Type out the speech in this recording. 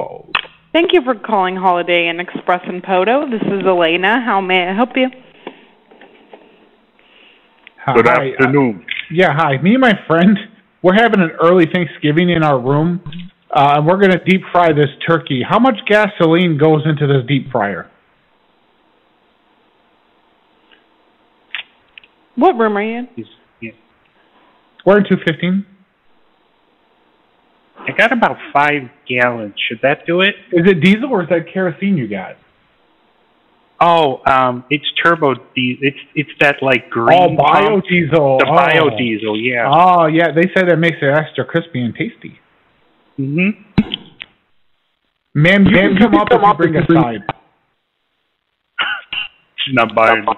boat. Thank you for calling Holiday Inn Express in Poto. This is Elena. How may I help you? Hi, Good uh, afternoon. yeah, hi. Me and my friend, we're having an early Thanksgiving in our room, uh, and we're going to deep fry this turkey. How much gasoline goes into this deep fryer? What room are you in? He's, yeah. We're in 215. I got about five gallons. Should that do it? Is it diesel or is that kerosene you got? Oh, um, it's turbo. Di- it's it's that like green. Oh, pump. biodiesel. The oh. biodiesel, yeah. Oh, yeah. They said that makes it extra crispy and tasty. Mm-hmm. Ma'am, you can come up if you bring a side. She's not buying. it.